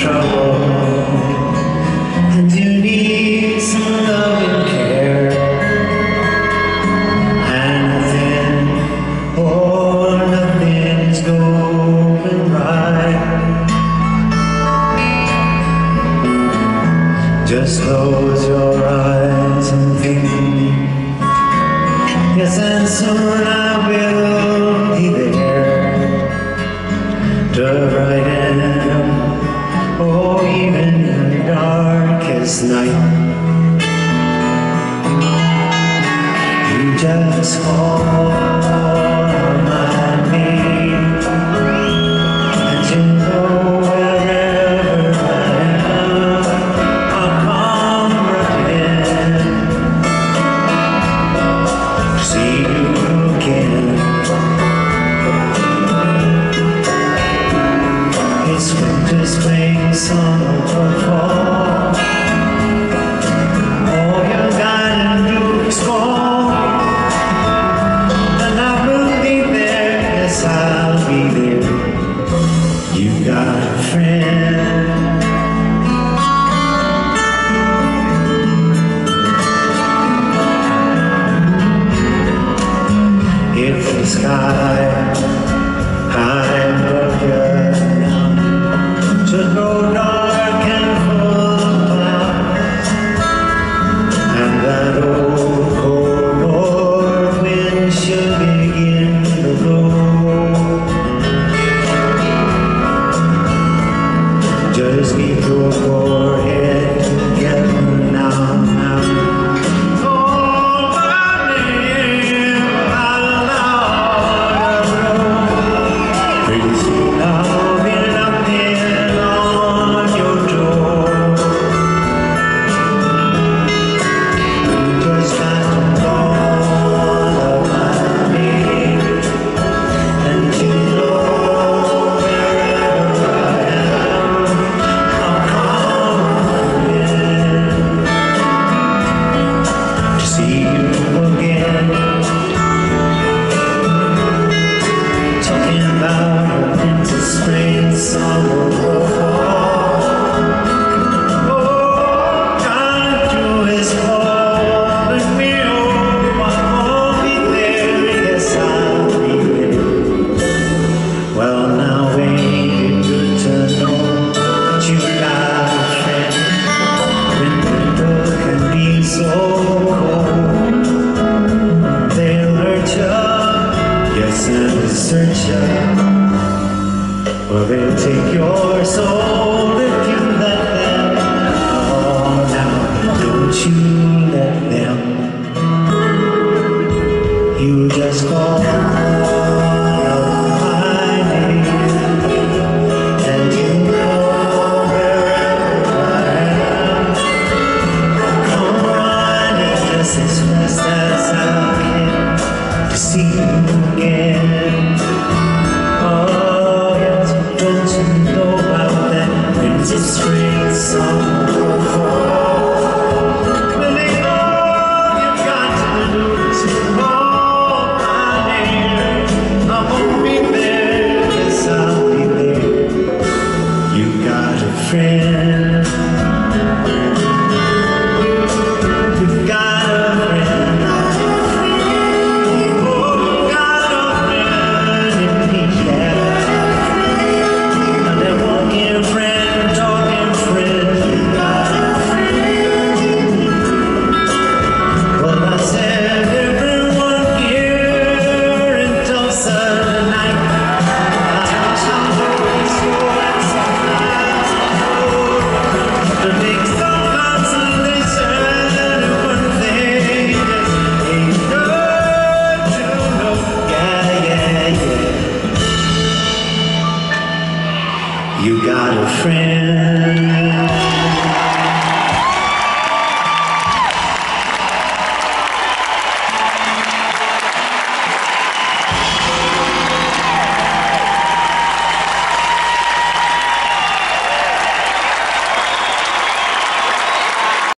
trouble And you need some love and care And nothing, oh, nothing's going right Just close your eyes and think Yes, and soon I this night. You just call my name And you know wherever I am I'm To see you again. It's summer love into Spain, summer. Yes, in the searcher. Well, they'll take your soul friend.